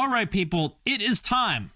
All right, people, it is time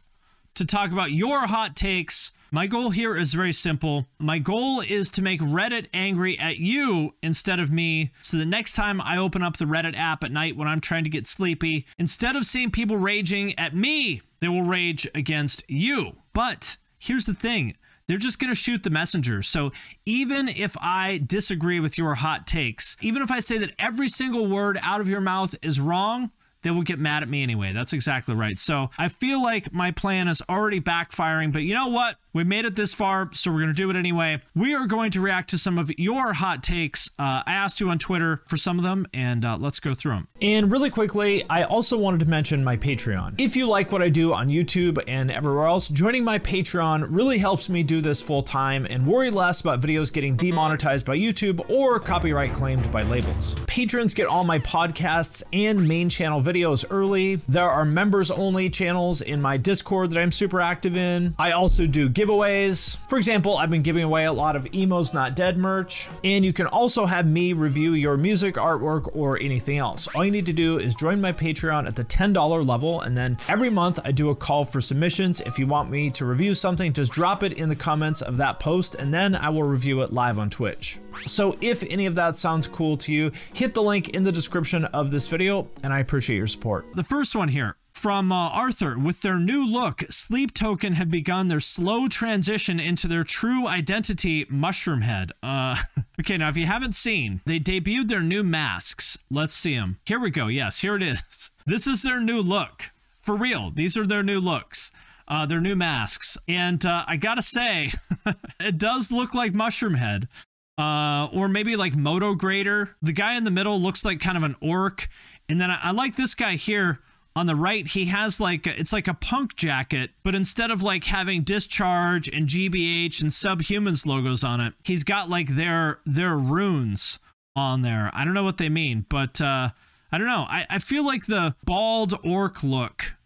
to talk about your hot takes. My goal here is very simple. My goal is to make Reddit angry at you instead of me. So the next time I open up the Reddit app at night when I'm trying to get sleepy, instead of seeing people raging at me, they will rage against you. But here's the thing they're just going to shoot the messenger. So even if I disagree with your hot takes, even if I say that every single word out of your mouth is wrong, they will get mad at me anyway. That's exactly right. So I feel like my plan is already backfiring, but you know what? We made it this far, so we're going to do it anyway. We are going to react to some of your hot takes. Uh, I asked you on Twitter for some of them, and uh, let's go through them. And really quickly, I also wanted to mention my Patreon. If you like what I do on YouTube and everywhere else, joining my Patreon really helps me do this full time and worry less about videos getting demonetized by YouTube or copyright claimed by labels. Patrons get all my podcasts and main channel videos early. There are members only channels in my Discord that I'm super active in. I also do giveaways. For example, I've been giving away a lot of Emo's Not Dead merch, and you can also have me review your music, artwork, or anything else. All you need to do is join my Patreon at the $10 level, and then every month I do a call for submissions. If you want me to review something, just drop it in the comments of that post, and then I will review it live on Twitch. So if any of that sounds cool to you, hit the link in the description of this video, and I appreciate your support. The first one here from uh, Arthur. With their new look, Sleep Token have begun their slow transition into their true identity, Mushroomhead. Uh, okay, now if you haven't seen, they debuted their new masks. Let's see them. Here we go. Yes, here it is. This is their new look. For real, these are their new looks. Uh, their new masks. And uh, I gotta say, it does look like Mushroomhead. Uh, or maybe like Motograter. The guy in the middle looks like kind of an orc. And then I, I like this guy here on the right he has like it's like a punk jacket but instead of like having discharge and gbh and subhumans logos on it he's got like their their runes on there i don't know what they mean but uh i don't know i, I feel like the bald orc look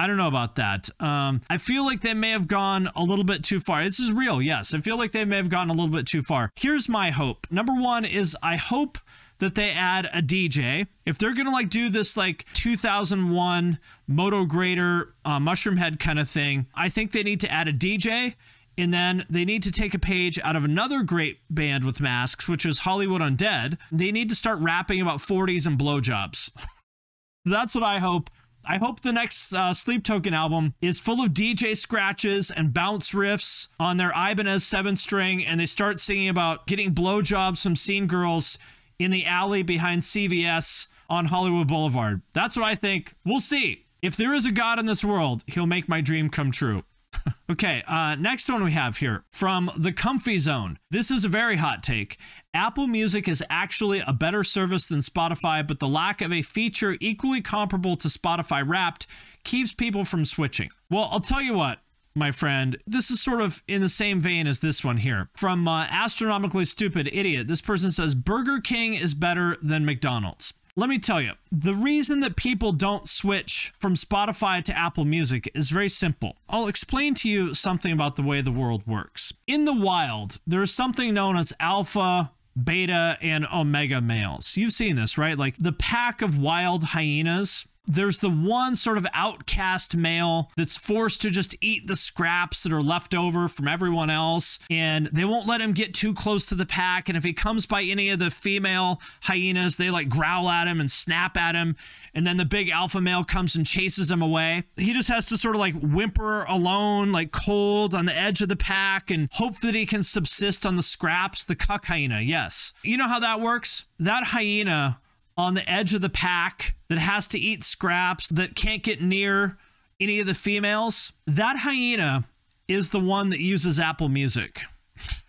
I don't know about that. Um, I feel like they may have gone a little bit too far. This is real, yes. I feel like they may have gone a little bit too far. Here's my hope. Number one is I hope that they add a DJ. If they're gonna like do this like 2001 Motograter uh, Mushroomhead kind of thing, I think they need to add a DJ. And then they need to take a page out of another great band with masks, which is Hollywood Undead. They need to start rapping about 40s and blowjobs. That's what I hope. I hope the next uh, Sleep Token album is full of DJ scratches and bounce riffs on their Ibanez 7 string, and they start singing about getting blowjobs from scene girls in the alley behind CVS on Hollywood Boulevard. That's what I think. We'll see. If there is a God in this world, he'll make my dream come true. okay, uh, next one we have here from the Comfy Zone. This is a very hot take. Apple Music is actually a better service than Spotify, but the lack of a feature equally comparable to Spotify Wrapped keeps people from switching. Well, I'll tell you what, my friend. This is sort of in the same vein as this one here. From uh, Astronomically Stupid Idiot, this person says Burger King is better than McDonald's. Let me tell you, the reason that people don't switch from Spotify to Apple Music is very simple. I'll explain to you something about the way the world works. In the wild, there is something known as alpha, beta, and omega males. You've seen this, right? Like the pack of wild hyenas there's the one sort of outcast male that's forced to just eat the scraps that are left over from everyone else and they won't let him get too close to the pack and if he comes by any of the female hyenas they like growl at him and snap at him and then the big alpha male comes and chases him away. He just has to sort of like whimper alone like cold on the edge of the pack and hope that he can subsist on the scraps. The cuck hyena yes. You know how that works? That hyena on the edge of the pack that has to eat scraps that can't get near any of the females, that hyena is the one that uses Apple Music.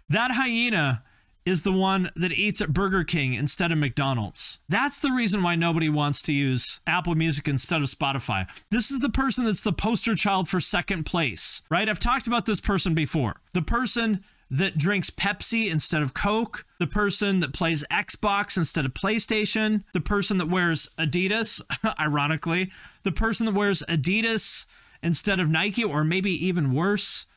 that hyena is the one that eats at Burger King instead of McDonald's. That's the reason why nobody wants to use Apple Music instead of Spotify. This is the person that's the poster child for second place, right? I've talked about this person before. The person that drinks Pepsi instead of Coke, the person that plays Xbox instead of PlayStation, the person that wears Adidas, ironically, the person that wears Adidas instead of Nike, or maybe even worse,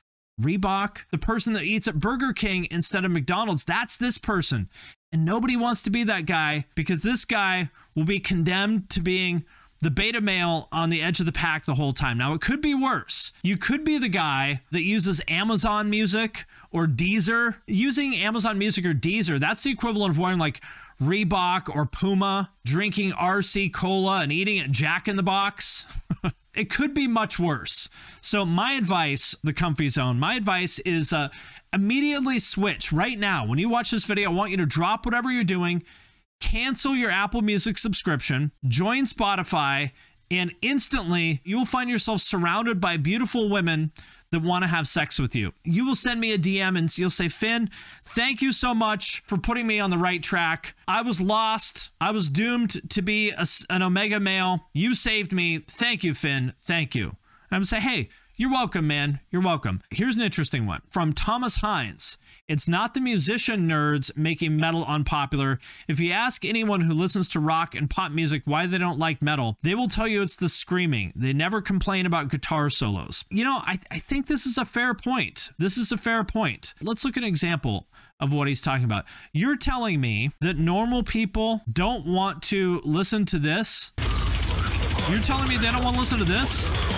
Reebok, the person that eats at Burger King instead of McDonald's. That's this person. And nobody wants to be that guy because this guy will be condemned to being the beta male on the edge of the pack the whole time. Now, it could be worse. You could be the guy that uses Amazon Music or Deezer. Using Amazon Music or Deezer, that's the equivalent of wearing like Reebok or Puma, drinking RC Cola and eating at Jack in the Box. it could be much worse. So my advice, the comfy zone, my advice is uh, immediately switch right now. When you watch this video, I want you to drop whatever you're doing, cancel your Apple Music subscription, join Spotify, and instantly you will find yourself surrounded by beautiful women that want to have sex with you. You will send me a DM and you'll say, Finn, thank you so much for putting me on the right track. I was lost. I was doomed to be a, an Omega male. You saved me. Thank you, Finn. Thank you. And I'm going to say, hey, you're welcome, man. You're welcome. Here's an interesting one from Thomas Hines. It's not the musician nerds making metal unpopular. If you ask anyone who listens to rock and pop music why they don't like metal, they will tell you it's the screaming. They never complain about guitar solos. You know, I, I think this is a fair point. This is a fair point. Let's look at an example of what he's talking about. You're telling me that normal people don't want to listen to this? You're telling me they don't want to listen to this?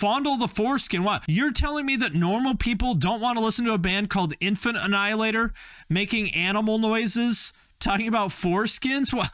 Fondle the foreskin. What? You're telling me that normal people don't want to listen to a band called Infant Annihilator making animal noises, talking about foreskins? What?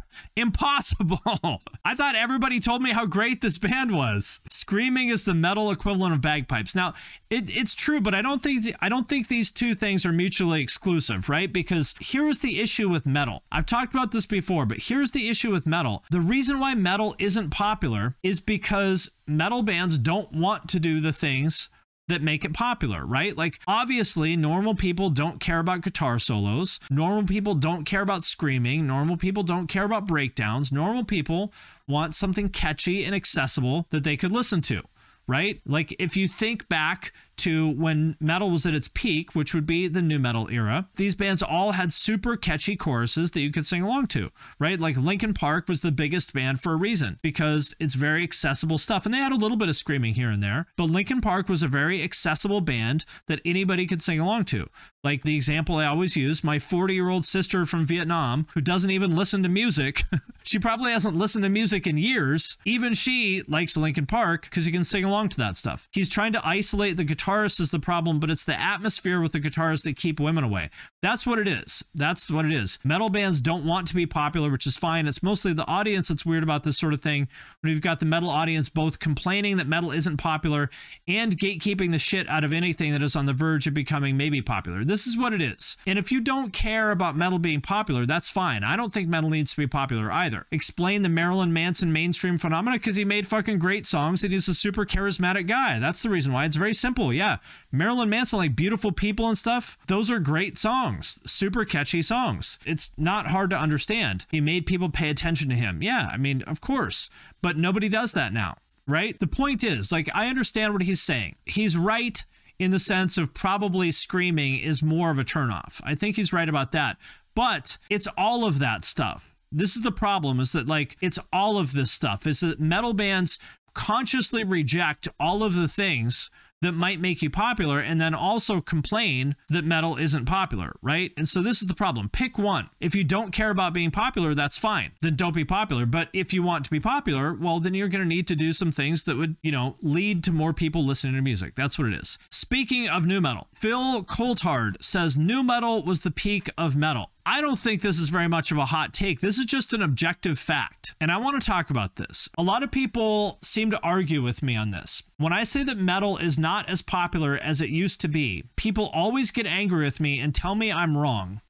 Impossible. I thought everybody told me how great this band was. Screaming is the metal equivalent of bagpipes. Now, it, it's true, but I don't think I don't think these two things are mutually exclusive, right? Because here's the issue with metal. I've talked about this before, but here's the issue with metal. The reason why metal isn't popular is because metal bands don't want to do the things that make it popular, right? Like, obviously, normal people don't care about guitar solos. Normal people don't care about screaming. Normal people don't care about breakdowns. Normal people want something catchy and accessible that they could listen to right? Like if you think back to when metal was at its peak, which would be the nu metal era, these bands all had super catchy choruses that you could sing along to, right? Like Linkin Park was the biggest band for a reason because it's very accessible stuff. And they had a little bit of screaming here and there, but Linkin Park was a very accessible band that anybody could sing along to. Like the example I always use, my 40 year old sister from Vietnam who doesn't even listen to music. she probably hasn't listened to music in years. Even she likes Linkin Park because you can sing along to that stuff. He's trying to isolate the guitarist is the problem, but it's the atmosphere with the guitarists that keep women away. That's what it is. That's what it is. Metal bands don't want to be popular, which is fine. It's mostly the audience that's weird about this sort of thing. When you've got the metal audience both complaining that metal isn't popular and gatekeeping the shit out of anything that is on the verge of becoming maybe popular. This is what it is. And if you don't care about metal being popular, that's fine. I don't think metal needs to be popular either. Explain the Marilyn Manson mainstream phenomena because he made fucking great songs and he's a super charismatic guy. That's the reason why. It's very simple. Yeah. Marilyn Manson, like beautiful people and stuff, those are great songs, super catchy songs. It's not hard to understand. He made people pay attention to him. Yeah. I mean, of course. But nobody does that now right? The point is, like, I understand what he's saying. He's right in the sense of probably screaming is more of a turnoff. I think he's right about that. But it's all of that stuff. This is the problem is that like it's all of this stuff is that metal bands consciously reject all of the things that might make you popular and then also complain that metal isn't popular, right? And so this is the problem. Pick one. If you don't care about being popular, that's fine. Then don't be popular. But if you want to be popular, well, then you're going to need to do some things that would, you know, lead to more people listening to music. That's what it is. Speaking of nu metal, Phil Coulthard says nu metal was the peak of metal. I don't think this is very much of a hot take. This is just an objective fact. And I want to talk about this. A lot of people seem to argue with me on this. When I say that metal is not as popular as it used to be, people always get angry with me and tell me I'm wrong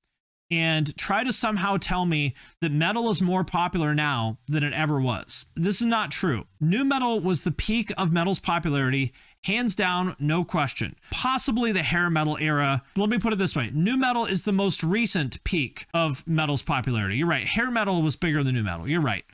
and try to somehow tell me that metal is more popular now than it ever was. This is not true. Nu metal was the peak of metal's popularity Hands down, no question. Possibly the hair metal era. Let me put it this way Nu metal is the most recent peak of metal's popularity. You're right. Hair metal was bigger than nu metal. You're right.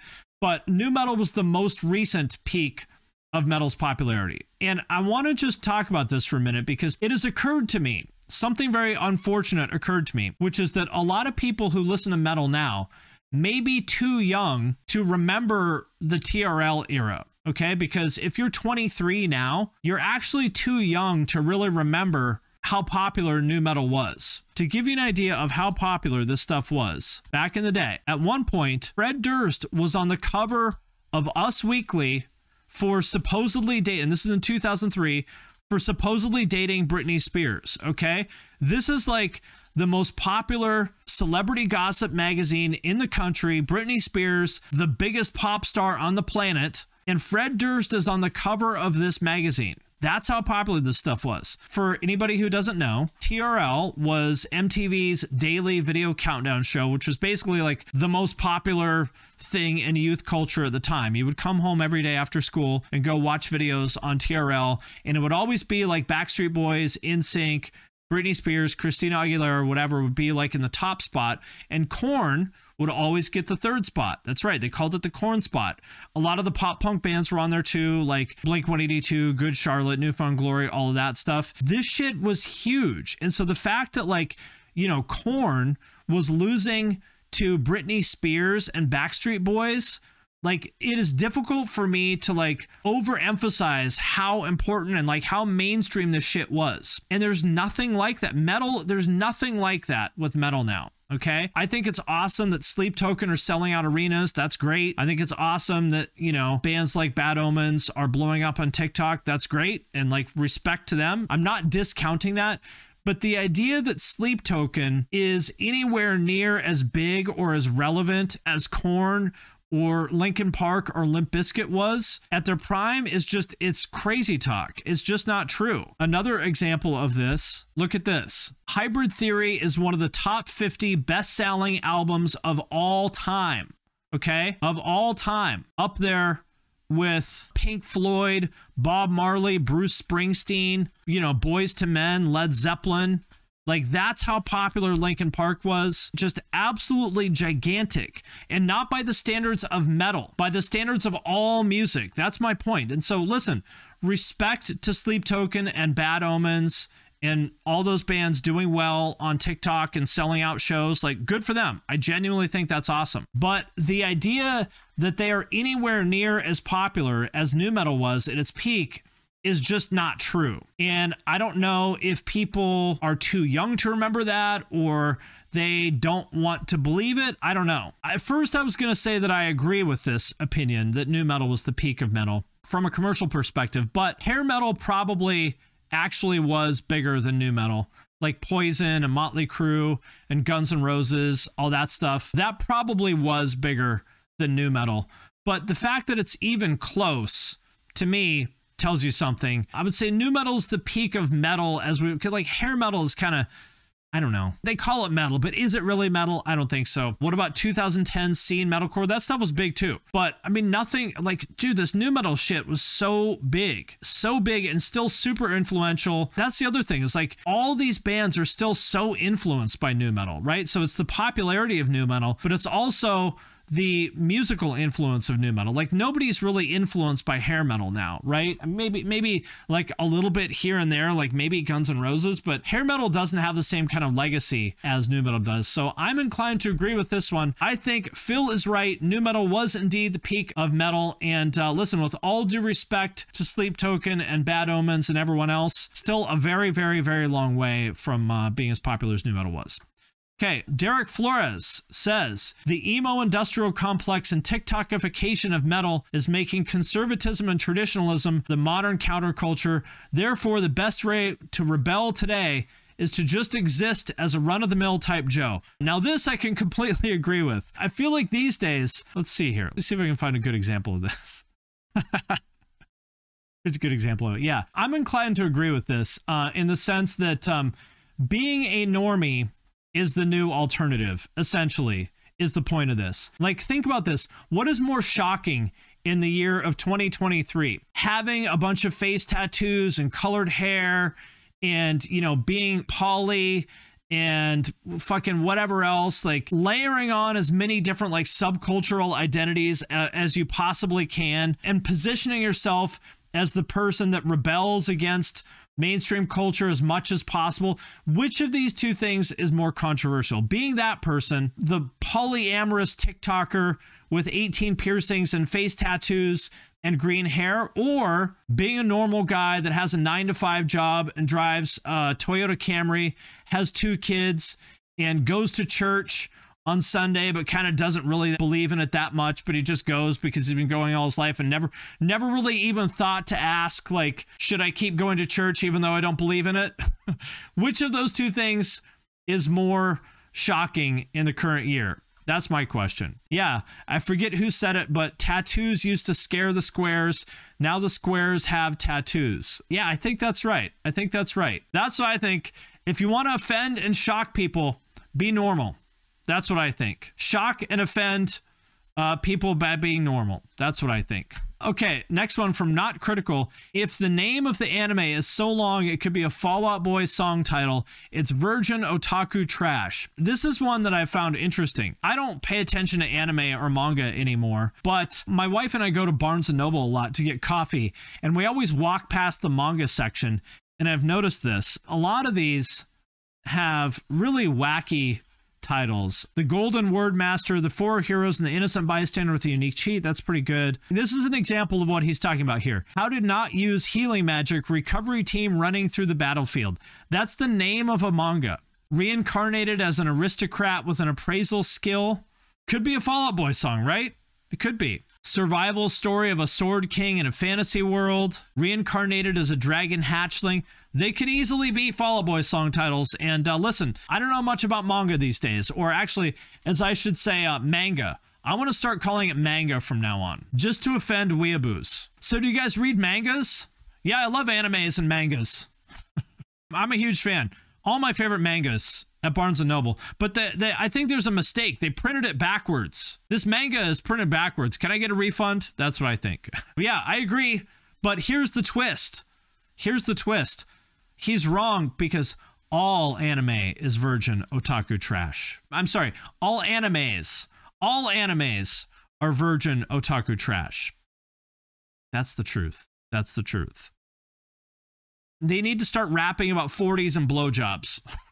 But nu metal was the most recent peak of metal's popularity. And I want to just talk about this for a minute because it has occurred to me, something very unfortunate occurred to me, which is that a lot of people who listen to metal now may be too young to remember the TRL era okay? Because if you're 23 now, you're actually too young to really remember how popular nu metal was. To give you an idea of how popular this stuff was back in the day, at one point, Fred Durst was on the cover of Us Weekly for supposedly dating, this is in 2003, for supposedly dating Britney Spears. Okay. This is like the most popular celebrity gossip magazine in the country. Britney Spears, the biggest pop star on the planet, and Fred Durst is on the cover of this magazine. That's how popular this stuff was. For anybody who doesn't know, TRL was MTV's daily video countdown show, which was basically like the most popular thing in youth culture at the time. You would come home every day after school and go watch videos on TRL, and it would always be like Backstreet Boys, NSYNC, Britney Spears, Christina Aguilera, whatever would be like in the top spot, and Korn would always get the third spot. That's right. They called it the Korn spot. A lot of the pop punk bands were on there too, like Blink 182, Good Charlotte, New Found Glory, all of that stuff. This shit was huge. And so the fact that, like, you know, Korn was losing to Britney Spears and Backstreet Boys like it is difficult for me to like overemphasize how important and like how mainstream this shit was and there's nothing like that metal there's nothing like that with metal now Okay. I think it's awesome that Sleep Token are selling out arenas. That's great. I think it's awesome that, you know, bands like Bad Omens are blowing up on TikTok. That's great. And like respect to them. I'm not discounting that. But the idea that Sleep Token is anywhere near as big or as relevant as Korn or Linkin Park or Limp Bizkit was at their prime is just it's crazy talk. It's just not true. Another example of this, look at this. Hybrid Theory is one of the top 50 best-selling albums of all time. Okay? Of all time. Up there with Pink Floyd, Bob Marley, Bruce Springsteen, you know, Boyz II Men, Led Zeppelin, like that's how popular Linkin Park was. Just absolutely gigantic. And not by the standards of metal, by the standards of all music. That's my point. And so listen, respect to Sleep Token and Bad Omens and all those bands doing well on TikTok and selling out shows, like good for them. I genuinely think that's awesome. But the idea that they are anywhere near as popular as nu metal was at its peak is just not true. And I don't know if people are too young to remember that or they don't want to believe it. I don't know. At first, I was going to say that I agree with this opinion that nu metal was the peak of metal from a commercial perspective, but hair metal probably actually was bigger than nu metal. Like Poison and Motley Crue and Guns N' Roses, all that stuff, that probably was bigger than nu metal. But the fact that it's even close to me tells you something. I would say nu metal's the peak of metal as we could like hair metal is kind of I don't know. They call it metal, but is it really metal? I don't think so. What about 2010 scene metalcore? That stuff was big too. But I mean, nothing like, dude, this nu metal shit was so big, so big and still super influential. That's the other thing is like all these bands are still so influenced by nu metal, right? So it's the popularity of nu metal, but it's also the musical influence of nu metal. Like nobody's really influenced by hair metal now, right? Maybe maybe like a little bit here and there, like maybe Guns N' Roses, but hair metal doesn't have the same kind of legacy as nu metal does. So I'm inclined to agree with this one. I think Phil is right. Nu metal was indeed the peak of metal. And uh, listen, with all due respect to Sleep Token and Bad Omens and everyone else, still a very, very, very long way from uh, being as popular as nu metal was. Okay, Derek Flores says the emo industrial complex and TikTokification of metal is making conservatism and traditionalism the modern counterculture. Therefore, the best way to rebel today is to just exist as a run of the mill type Joe. Now, this I can completely agree with. I feel like these days, let's see here. Let's see if I can find a good example of this. Here's a good example of it. Yeah, I'm inclined to agree with this uh, in the sense that um, being a normie is the new alternative, essentially, is the point of this. Like, think about this. What is more shocking in the year of 2023? Having a bunch of face tattoos and colored hair and, you know, being poly and fucking whatever else, like layering on as many different like subcultural identities uh, as you possibly can and positioning yourself as the person that rebels against mainstream culture as much as possible. Which of these two things is more controversial? Being that person, the polyamorous TikToker with 18 piercings and face tattoos and green hair, or being a normal guy that has a nine to five job and drives a Toyota Camry, has two kids, and goes to church on Sunday, but kind of doesn't really believe in it that much, but he just goes because he's been going all his life and never never really even thought to ask like, should I keep going to church even though I don't believe in it? Which of those two things is more shocking in the current year? That's my question. Yeah, I forget who said it, but tattoos used to scare the squares. Now the squares have tattoos. Yeah, I think that's right. I think that's right. That's what I think. If you want to offend and shock people, be normal. That's what I think. Shock and offend uh, people by being normal. That's what I think. Okay, next one from Not Critical. If the name of the anime is so long it could be a Fall Out Boy song title, it's Virgin Otaku Trash. This is one that I found interesting. I don't pay attention to anime or manga anymore, but my wife and I go to Barnes & Noble a lot to get coffee, and we always walk past the manga section, and I've noticed this. A lot of these have really wacky titles. The Golden Word Master, The Four Heroes, and The Innocent Bystander with a Unique Cheat. That's pretty good. This is an example of what he's talking about here. How to not use healing magic, recovery team running through the battlefield. That's the name of a manga. Reincarnated as an aristocrat with an appraisal skill. Could be a Fall Out Boy song, right? It could be. Survival story of a sword king in a fantasy world. Reincarnated as a dragon hatchling. They could easily be Fall Out Boy song titles. And uh, listen, I don't know much about manga these days, or actually, as I should say, uh, manga. I want to start calling it manga from now on, just to offend weeaboos. So, do you guys read mangas? Yeah, I love animes and mangas. I'm a huge fan. All my favorite mangas at Barnes and Noble. But the, the, I think there's a mistake. They printed it backwards. This manga is printed backwards. Can I get a refund? That's what I think. yeah, I agree. But here's the twist. Here's the twist he's wrong because all anime is virgin otaku trash. I'm sorry, all animes, all animes are virgin otaku trash. That's the truth. That's the truth. They need to start rapping about 40s and blowjobs.